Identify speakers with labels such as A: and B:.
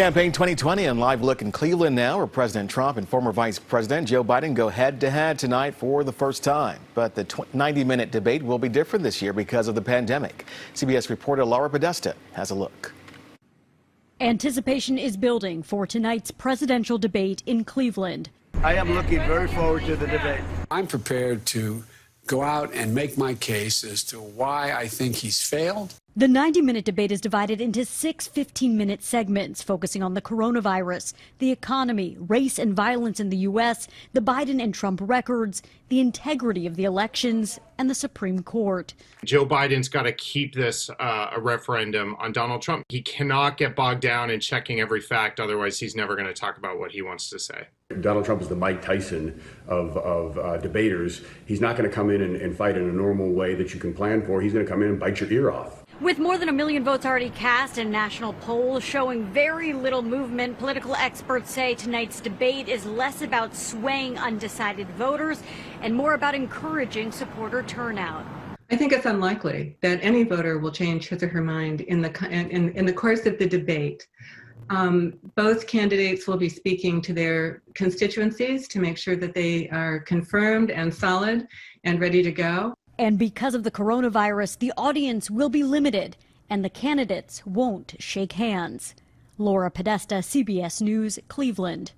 A: Campaign 2020 and live look in Cleveland now, where President Trump and former Vice President Joe Biden go head to head tonight for the first time. But the 90 minute debate will be different this year because of the pandemic. CBS reporter Laura Podesta has a look.
B: Anticipation is building for tonight's presidential debate in Cleveland.
C: I am looking very forward to the debate.
D: I'm prepared to go out and make my case as to why I think he's failed
B: the 90 minute debate is divided into six 15 minute segments focusing on the coronavirus, the economy, race and violence in the U.S., the Biden and Trump records, the integrity of the elections, and the Supreme Court.
E: Joe Biden's got to keep this uh, a referendum on Donald Trump. He cannot get bogged down in checking every fact, otherwise, he's never going to talk about what he wants to say.
F: Donald Trump is the Mike Tyson of, of uh, debaters. He's not going to come in and, and fight in a normal way that you can plan for. He's going to come in and bite your ear off.
B: With more than a million votes already cast and national polls showing very little movement, political experts say tonight's debate is less about swaying undecided voters and more about encouraging supporter turnout.
G: I think it's unlikely that any voter will change his or her mind in the in, in the course of the debate. Um, both candidates will be speaking to their constituencies to make sure that they are confirmed and solid and ready to go.
B: And because of the coronavirus, the audience will be limited and the candidates won't shake hands. Laura Podesta, CBS News, Cleveland.